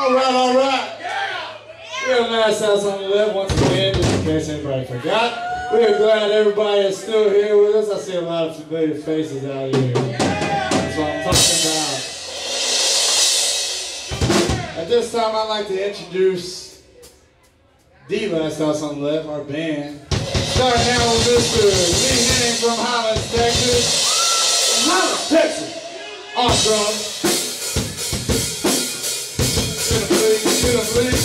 All right, all right. Real nice house on the left once again, just in case anybody forgot. We're glad everybody is still here with us. I see a lot of familiar faces out here. That's what I'm talking about. At this time, I'd like to introduce the last house on the left, our band. Starting now with Mr. Lee Henning from Highlands, Texas. From Highlands, Texas. On drums. Please.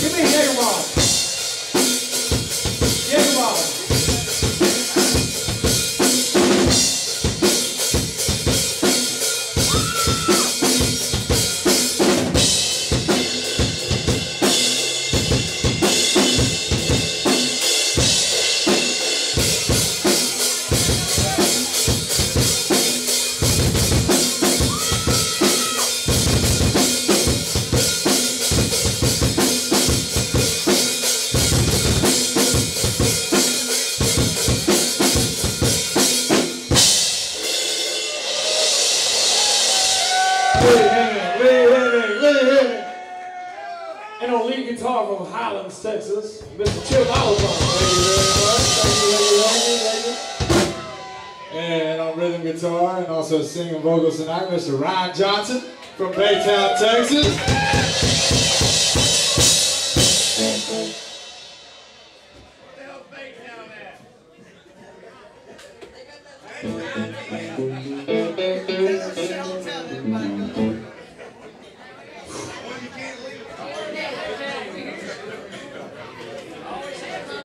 And on lead guitar from Highlands, Texas, Mr. Chip Oliver. And on rhythm guitar and also singing vocals tonight, Mr. Ryan Johnson from Baytown, Texas.